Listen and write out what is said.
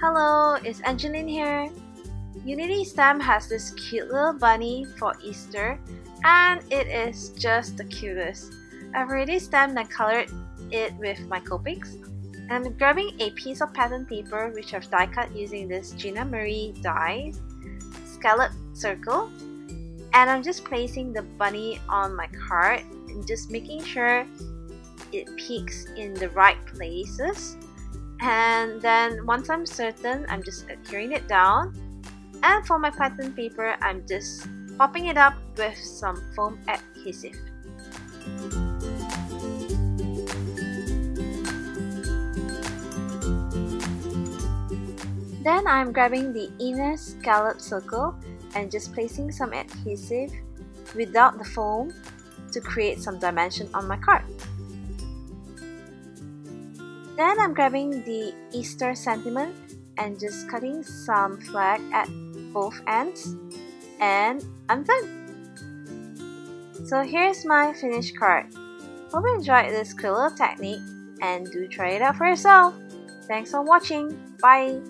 Hello, it's Angeline here. Unity Stamp has this cute little bunny for Easter and it is just the cutest. I've already stamped and colored it with my Copics I'm grabbing a piece of pattern paper which I've die cut using this Gina Marie die scallop circle and I'm just placing the bunny on my card and just making sure it peeks in the right places and then once I'm certain I'm just adhering it down and for my pattern paper I'm just popping it up with some foam adhesive then I'm grabbing the inner scallop circle and just placing some adhesive without the foam to create some dimension on my card. Then I'm grabbing the Easter sentiment and just cutting some flag at both ends and I'm done. So here's my finished card. Hope you enjoyed this cool little technique and do try it out for yourself. Thanks for watching. Bye.